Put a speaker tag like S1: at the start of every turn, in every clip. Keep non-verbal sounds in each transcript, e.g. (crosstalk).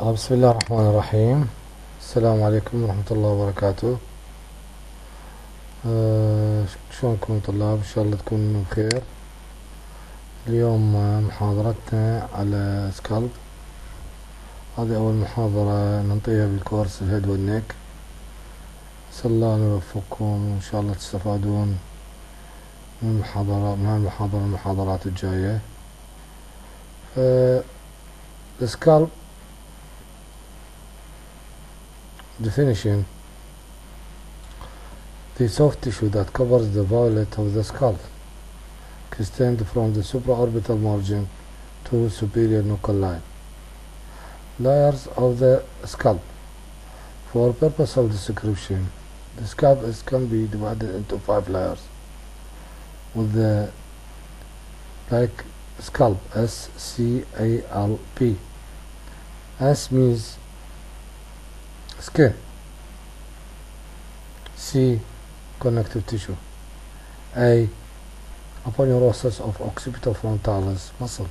S1: آه، بسم الله الرحمن الرحيم. السلام عليكم ورحمة الله وبركاته. آه، شلونكم طلاب؟ إن شاء الله تكونوا بخير. اليوم محاضرتنا على سكالب. هذه أول محاضرة ننطيها بالكورس الهيد والنيك أسأل الله أن يوفقكم وإن شاء الله تستفادون من المحاضرة من المحاضرة المحاضرات الجاية. السكالب definition the soft tissue that covers the violet of the skull extend from the supraorbital margin to superior nuchal line. Layers of the scalp for purpose of description the scalp is, can be divided into five layers. With the like scalp S C A L P. S means skin C connective tissue. A aponeurosis of occipital frontalis muscle.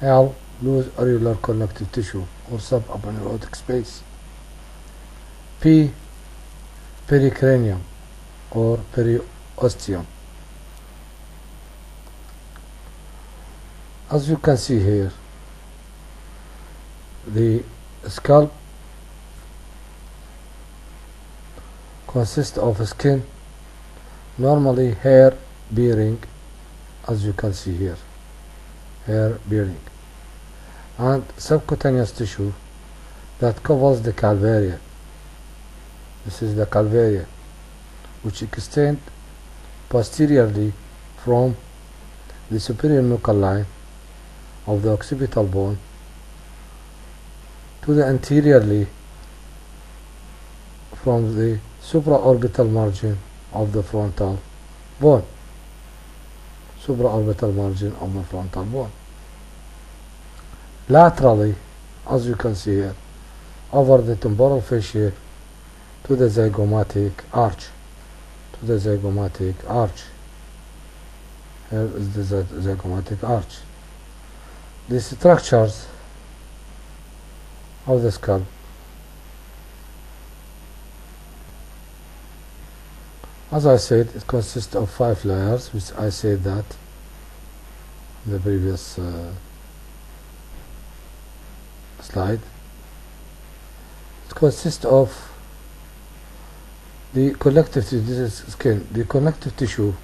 S1: L loose areolar connective tissue or subaponeurotic space. P pericranium or periosteum. As you can see here the scalp consists of skin normally hair bearing as you can see here hair bearing and subcutaneous tissue that covers the calvaria. This is the calvaria which extend posteriorly from the superior nuchal line of the occipital bone to the anteriorly from the supraorbital margin of the frontal bone. Supraorbital margin of the frontal bone. Laterally as you can see here over the temporal fascia to the zygomatic arch. To the zygomatic arch. Here is the zygomatic arch. The structures of the skull as I said it consists of five layers which I said that in the previous uh, slide. It consists of the connective tissue this is skin the connective tissue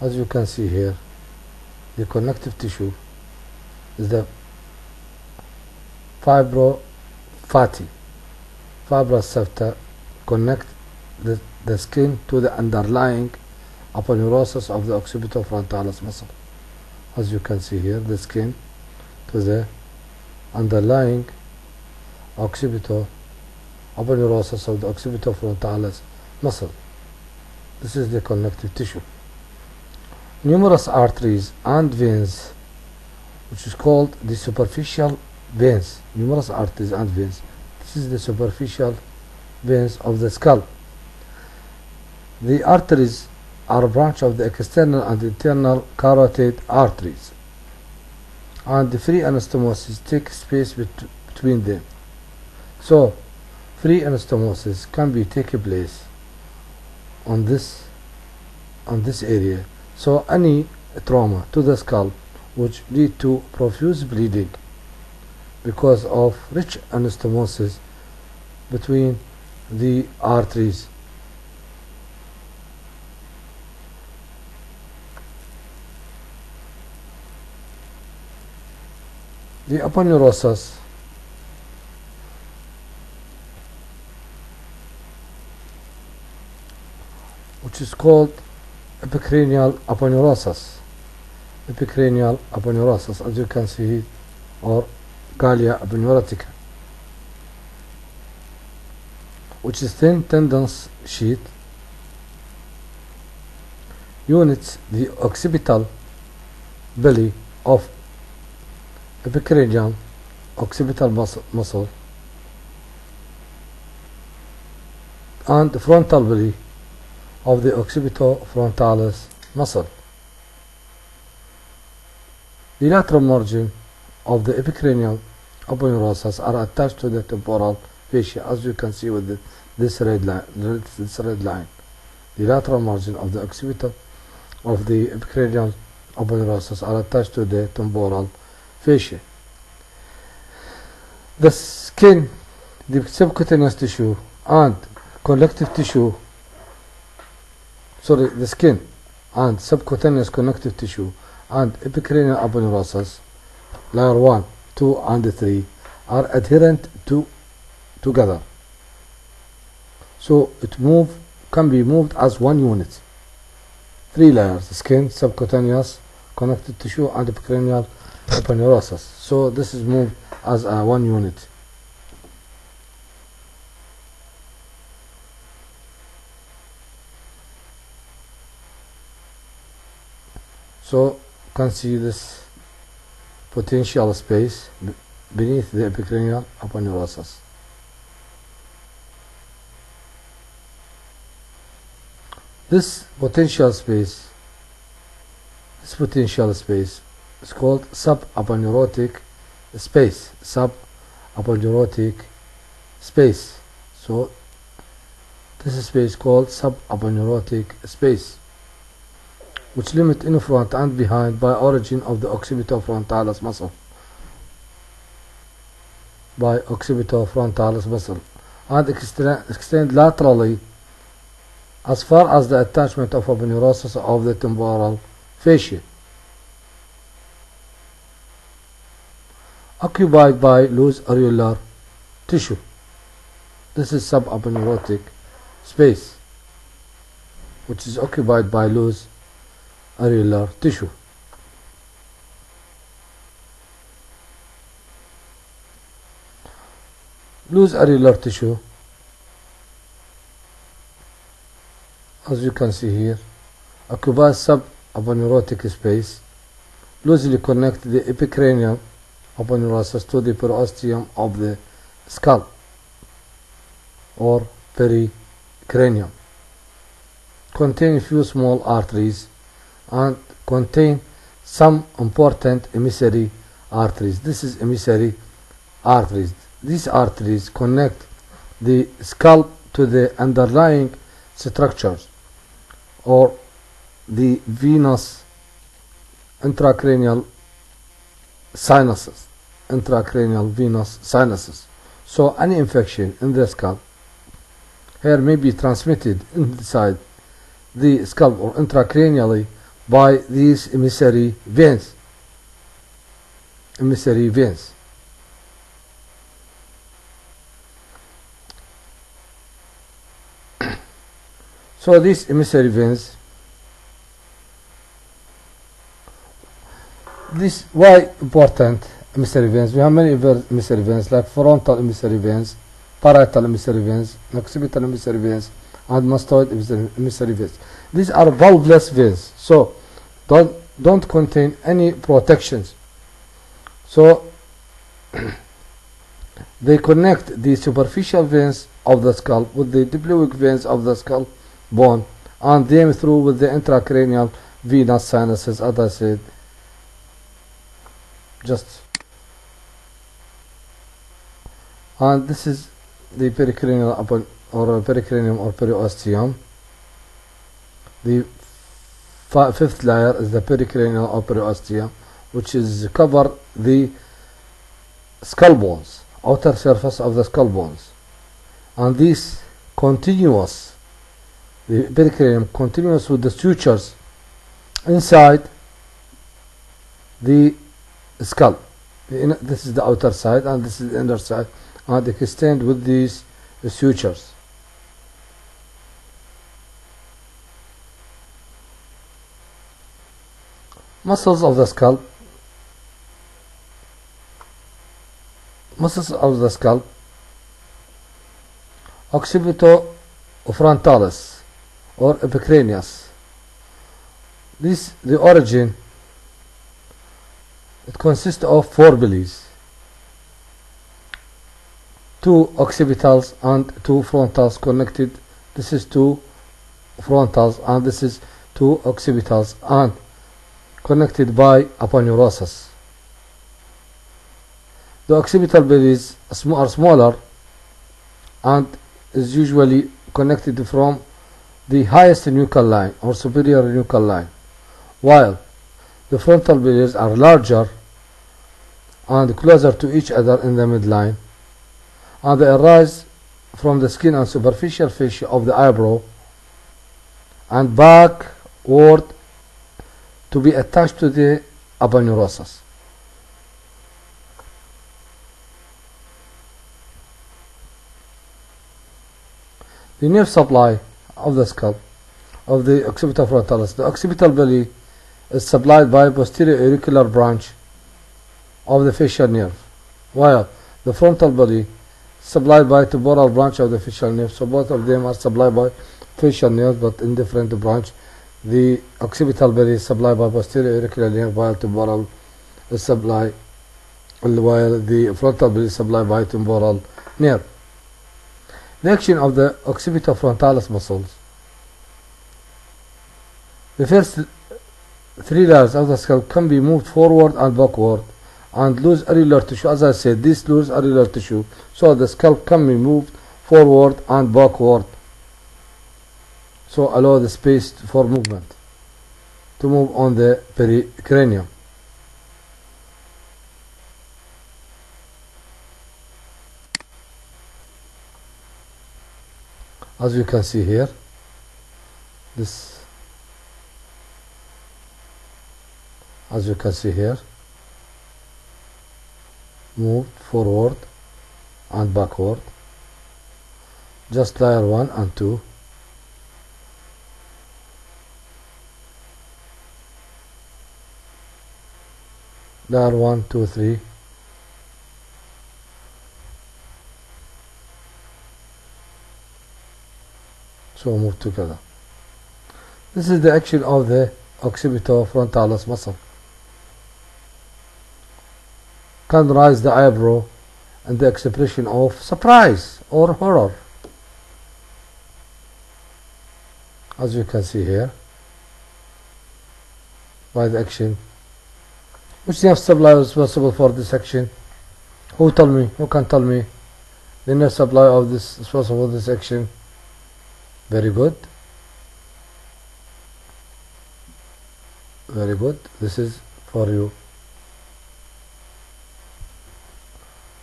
S1: as you can see here the connective tissue is the fibrous septa connect the, the skin to the underlying aponeurosis of the occipitofrontalis muscle. As you can see here the skin to the underlying occipito aponeurosis of the occipitofrontalis muscle. This is the connective tissue. Numerous arteries and veins which is called the superficial veins numerous arteries and veins this is the superficial veins of the skull. The arteries are a branch of the external and internal carotid arteries and the free anastomosis take space bet- between them. So free anastomosis can be take place on this on this area. So any trauma to the skull which lead to profuse bleeding because of rich anastomosis between the arteries. The aponeurosis. Which is called epicranial aponeurosis. Epicranial aponeurosis as you can see or galea aponeurotica which is thin tendons sheet units the occipital belly of epicranial occipital muscle, muscle and the frontal belly of the occipitofrontalis muscle. The lateral margin of the epicranial aponeurosis are attached to the temporal fascia as you can see with the, this red line this red line the lateral margin of the occipital of the epicranial aponeurosis are attached to the temporal fascia. The skin the subcutaneous tissue and connective tissue sorry the skin and subcutaneous connective tissue and epicranial aponeurosis layer 1 2 and 3 are adherent to together. So it move can be moved as one unit. Three layers skin subcutaneous connective tissue and epicranial aponeurosis so this is moved as a one unit. So can see this potential space beneath the epicranial aponeurosis. This potential space, this potential space is called subaponeurotic space, subaponeurotic space. So this space is called subaponeurotic space which limit in front and behind by origin of the occipitofrontalis muscle. By occipitofrontalis muscle. And extend, laterally as far as the attachment of aponeurosis of the temporal fascia. Occupied by loose areolar tissue. This is subaponeurotic space which is occupied by loose areolar tissue. Loose areolar tissue, as you can see here, occupies subaponeurotic space, loosely connect the epicranial aponeurosis to the periosteum of the skull or pericranium. Contain few small arteries and contain some important emissary arteries. This is emissary arteries. These arteries connect the skull to the underlying structures or the venous intracranial sinuses, intracranial venous sinuses. So any infection in the skull here may be transmitted inside the skull or intracranially by these emissary veins. Emissary veins. (clears throat) so these emissary veins, this why important emissary veins? We have many emissary veins like frontal emissary veins, parietal emissary veins, occipital emissary veins, and mastoid emissary veins. These are valveless veins, so don't don't contain any protections. So (clears throat) they connect the superficial veins of the skull with the diploic veins of the skull bone and them through with the intracranial venous sinuses as I said just and this is the pericranial upon or pericranium or periosteum the fifth layer is the pericranial or periosteum which is cover the skull bones outer surface of the skull bones. And this continuous the pericranium continuous with the sutures inside the skull. This is the outer side and this is the inner side and extend with these sutures muscles of the skull. Muscles of the skull. Occipitofrontalis or epicranius. This the origin it consists of four bellies two occipitals and two frontals connected. This is two frontals and this is two occipitals and connected by aponeurosis The occipital sm- are smaller and is usually connected from the highest nuchal line or superior nuchal line, while the frontal bellies are larger and closer to each other in the midline, and they arise from the skin and superficial fascia of the eyebrow and backward to be attached to the aponeurosis. The nerve supply of the skull of the occipital frontalis. The occipital belly is supplied by posterior auricular branch of the facial nerve, while the frontal belly supplied by the temporal branch of the facial nerve. So both of them are supplied by facial nerve, but in different branch. The occipital belly is supplied by posterior auricular nerve, while temporal is supplied, while the frontal belly is supplied by temporal nerve. The action of the occipitofrontalis muscles. The first three layers of the skull can be moved forward and backward and lose areolar tissue. As I said, this lose areolar tissue, so the skull can be moved forward and backward. So allow the space for movement to move on the pericranium. As you can see here, this, as you can see here, moved forward and backward, just layer 1 and 2. Layer 1, 2, 3. So move together. This is the action of the occipitofrontalis muscle. Can raise the eyebrow and the expression of surprise or horror. As you can see here, by the action. Which nerve supply is responsible for this action? Who tell me? Who can tell me? The nerve supply of this responsible for this action? Very good. Very good. This is for you.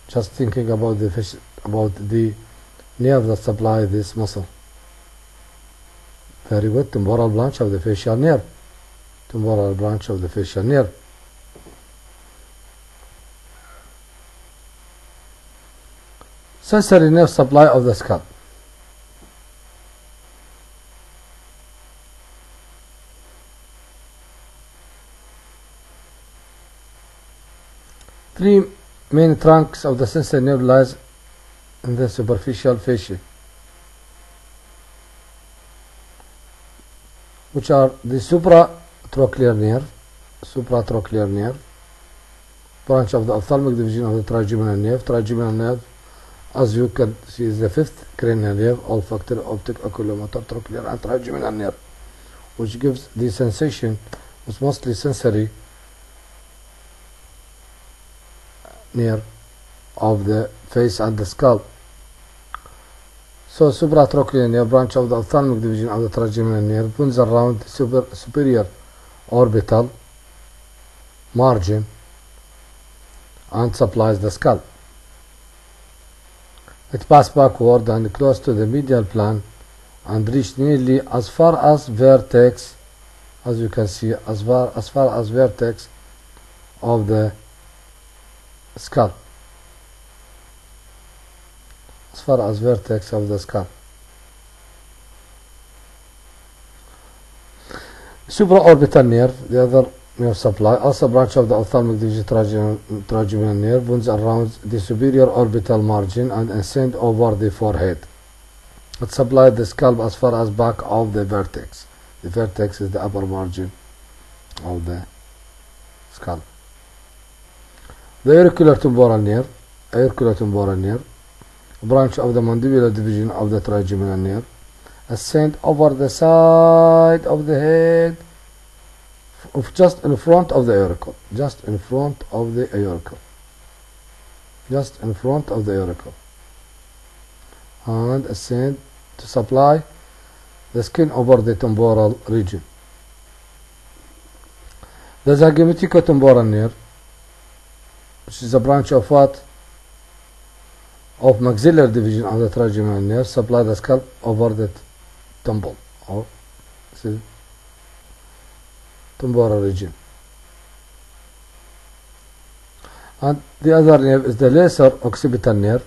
S1: Just thinking about the fish, about the nerve that supply this muscle. Very good. Temporal branch of the facial nerve. Temporal branch of the facial nerve. Sensory nerve supply of the skull. Three main trunks of the sensory nerve lies in the superficial fascia, which are the supratrochlear nerve, supratrochlear nerve, branch of the ophthalmic division of the trigeminal nerve. Trigeminal nerve, as you can see, is the fifth cranial nerve, olfactory, optic, oculomotor, trochlear, and trigeminal nerve, which gives the sensation, it's mostly sensory nerve of the face and the skull. So supratrochlear nerve branch of the ophthalmic division of the trigeminal nerve runs around the super, superior orbital margin and supplies the skull. It passes backward and close to the medial plane and reach nearly as far as vertex as you can see as far as far as vertex of the skull. As far as vertex of the skull. Supraorbital nerve the other supply also branch of the ophthalmic trigeminal nerve runs around the superior orbital margin and ascend over the forehead. It supplies the scalp as far as back of the vertex. The vertex is the upper margin of the skull the auriculotemporal nerve, auriculotemporal nerve, branch of the mandibular division of the trigeminal nerve, ascend over the side of the head, of just in front of the auricle, just in front of the auricle. just in front of the auricle and ascend to supply the skin over the temporal region. The zygomaticotemporal nerve, which is a branch of what? Of maxillary division of the trigeminal nerve, supply the scalp over the temple or see, temporal region. And the other nerve is the lesser occipital nerve,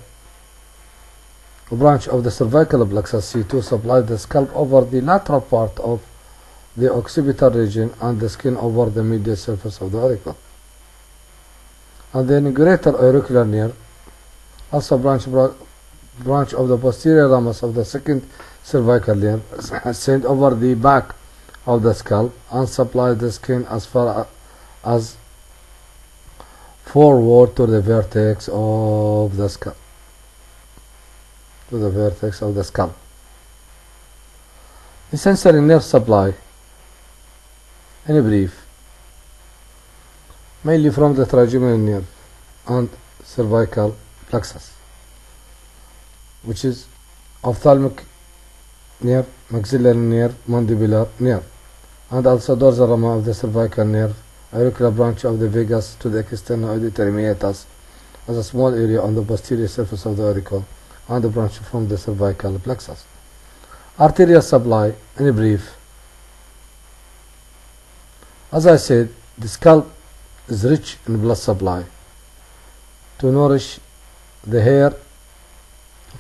S1: a branch of the cervical plexus C2 supplies the scalp over the lateral part of the occipital region and the skin over the medial surface of the auricle. And the greater auricular nerve, also branch branch of the posterior ramus of the second cervical nerve, (laughs) sent over the back of the scalp and supply the skin as far as forward to the vertex of the scalp to the vertex of the scalp. The sensory nerve supply, in brief, mainly from the trigeminal nerve and cervical plexus, which is ophthalmic nerve, maxillary nerve, mandibular nerve, and also dorsal of the cervical nerve, auricular branch of the vagus to the external auditory meatus as a small area on the posterior surface of the auricle and the branch from the cervical plexus. Arterial supply, in brief, as I said, the scalp is rich in blood supply to nourish the hair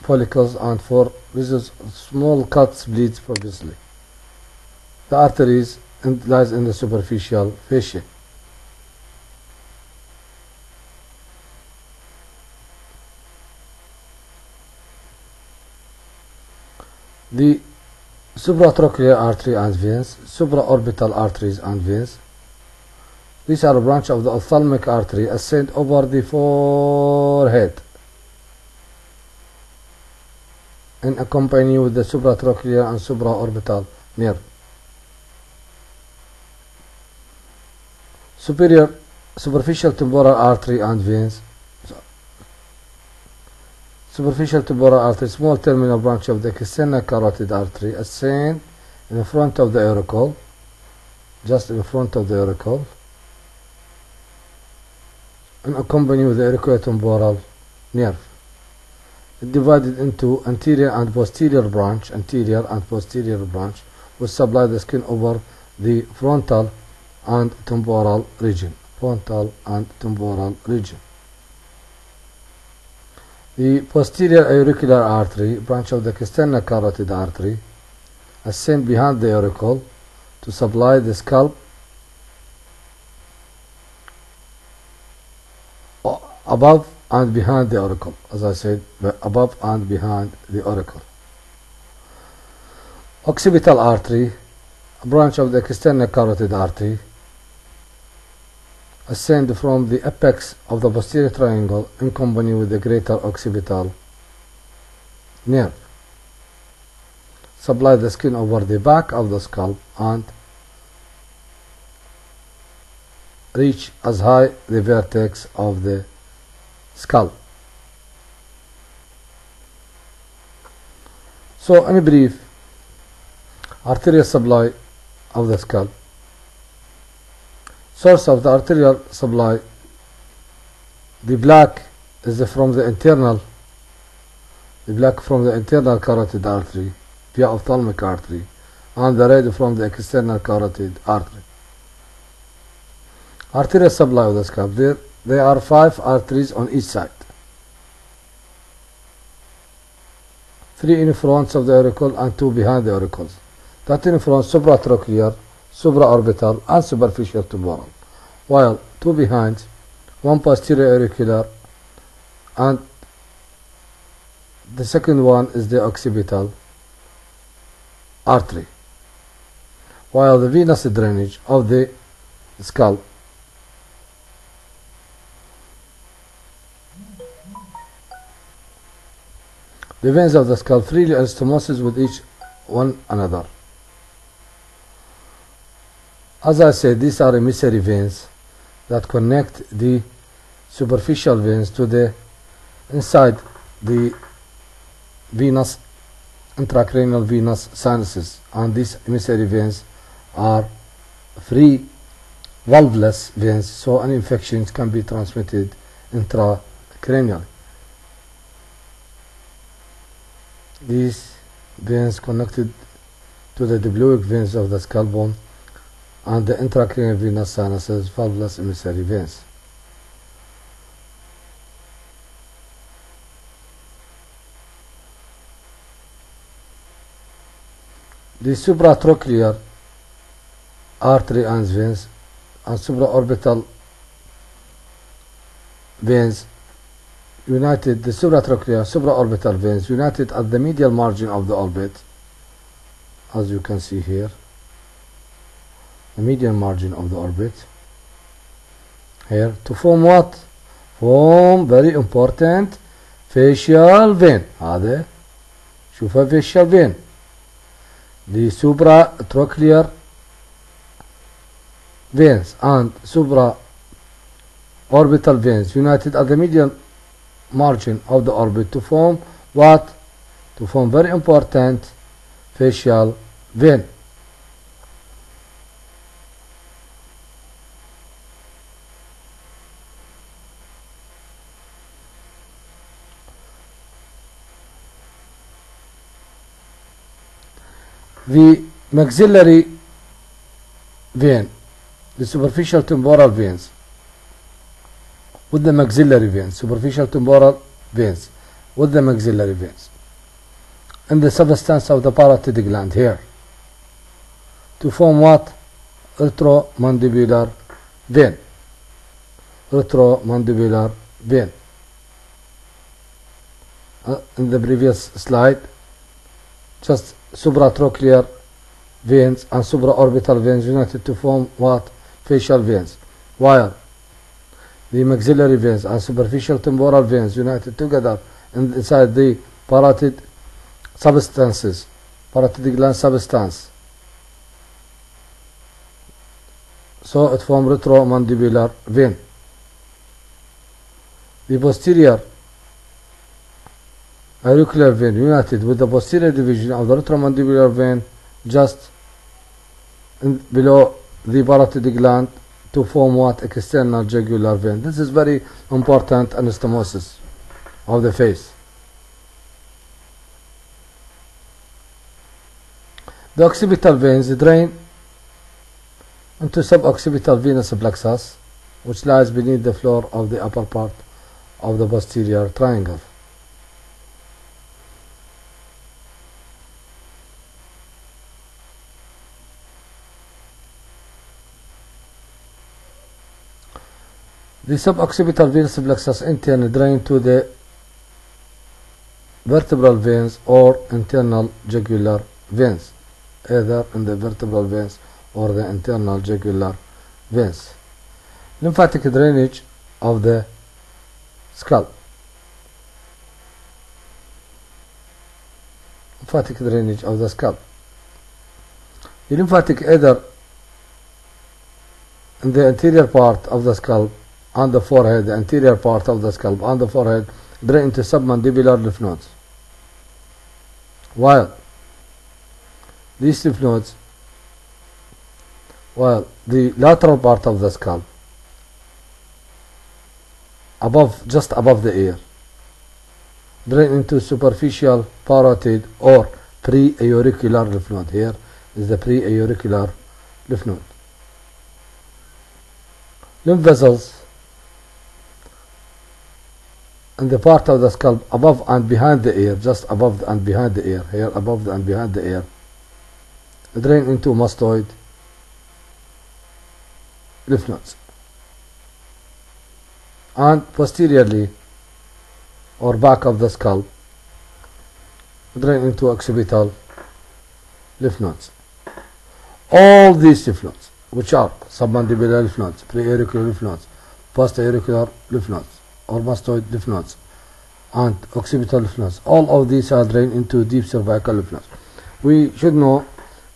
S1: follicles and for reasons small cuts bleeds profusely. The arteries lies in the superficial fascia. The supratrochlear artery and veins, supraorbital arteries and veins. These are a branch of the ophthalmic artery ascend over the forehead and accompany with the supratrochlear and supraorbital nerve. Superior superficial temporal artery and veins superficial temporal artery, small terminal branch of the external carotid artery, ascend in front of the auricle, just in front of the auricle, and accompany with the auriculotemporal nerve. It divided into anterior and posterior branch, anterior and posterior branch, which supply the skin over the frontal and temporal region, frontal and temporal region. The posterior auricular artery, branch of the external carotid artery, ascend behind the auricle to supply the scalp above and behind the auricle, as I said, above and behind the auricle. Occipital artery, a branch of the external carotid artery, ascend from the apex of the posterior triangle in company with the greater occipital nerve. Supply the skin over the back of the scalp and reach as high the vertex of the skull. So in brief, arterial supply of the skull source of the arterial supply the black is from the internal the black from the internal carotid artery via ophthalmic artery and the red from the external carotid artery. Arterial supply of the scalp there there are five arteries on each side. Three in front of the auricle and two behind the auricles that in front supratrochlear supraorbital and superficial temporal, while two behind, one posterior auricular and the second one is the occipital artery, while the venous drainage of the skull The veins of the skull freely anastomosis with each one another. As I said, these are emissary veins that connect the superficial veins to the inside the venous intracranial venous sinuses. And these emissary veins are free valveless veins so an infection can be transmitted intracranially. These veins connected to the diploic veins of the skull bone and the intracranial venous sinuses valveless emissary veins the supratrochlear artery and veins and supraorbital veins united the supratrochlear supraorbital veins united at the medial margin of the orbit as you can see here the medial margin of the orbit here to form what form very important facial vein هذا شوفها facial vein the supratrochlear veins and supra orbital veins united at the medial margin of the orbit to form what to form very important facial vein The maxillary vein the superficial temporal veins. With the maxillary veins superficial temporal veins with the maxillary veins. And the substance of the parotid gland here. To form what? Retromandibular vein. Retromandibular vein. Uh, in the previous slide just supratrochlear veins and supraorbital veins united to form what? Facial veins while the maxillary veins and superficial temporal veins united together inside the parotid substances. Parotid gland substance. So it form retromandibular vein. The posterior auricular vein united with the posterior division of the retromandibular vein just below the parotid gland to form what external jugular vein. This is very important anastomosis of the face. The occipital veins drain into suboccipital venous plexus which lies beneath the floor of the upper part of the posterior triangle. The suboccipital venous plexus intern drain to the vertebral veins or internal jugular veins, either in the vertebral veins or the internal jugular veins. Lymphatic drainage of the skull. Lymphatic drainage of the skull. The lymphatic either in the anterior part of the skull on the forehead, the anterior part of the scalp on the forehead, drain into submandibular lymph nodes. While these lymph nodes, while the lateral part of the scalp, above, just above the ear, drain into superficial parotid or pre-auricular lymph node. Here is the pre-auricular lymph node. Lymph vessels in the part of the scalp above and behind the ear, just above and behind the ear, here above and behind the ear, drain into mastoid lymph nodes. And posteriorly, or back of the scalp, drain into occipital lymph nodes. All these lymph nodes, which are submandibular lymph nodes, preauricular lymph nodes, postauricular lymph nodes, or mastoid lymph nodes and occipital lymph nodes. All of these are drained into deep cervical lymph nodes. We should know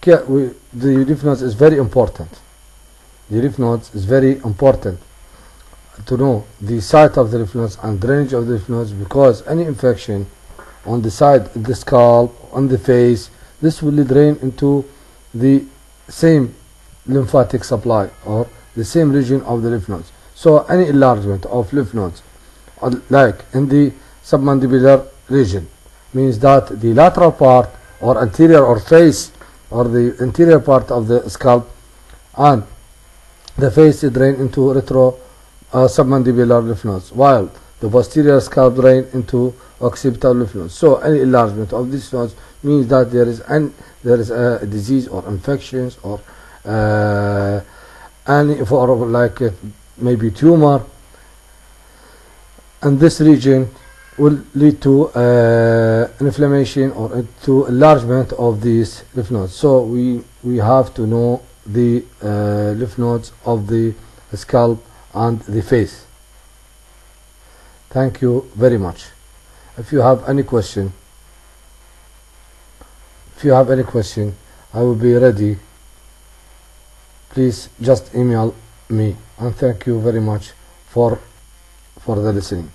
S1: we, the lymph nodes is very important. The lymph nodes is very important. to know the site of the lymph nodes and drainage of the lymph nodes because any infection on the side of the scalp on the face this will drain into the same lymphatic supply or the same region of the lymph nodes so any enlargement of lymph nodes like in the submandibular region. Means that the lateral part or anterior or face or the interior part of the scalp and the face is drained into retro uh, submandibular lymph nodes while the posterior scalp drain into occipital lymph nodes. So any enlargement of these nodes means that there is an there is a disease or infections or uh, any for like uh, maybe tumor and this region will lead to uh, inflammation or to enlargement of these lymph nodes. So we we have to know the uh, lymph nodes of the scalp and the face. Thank you very much. If you have any question, if you have any question, I will be ready. Please just email me and thank you very much for for the listening.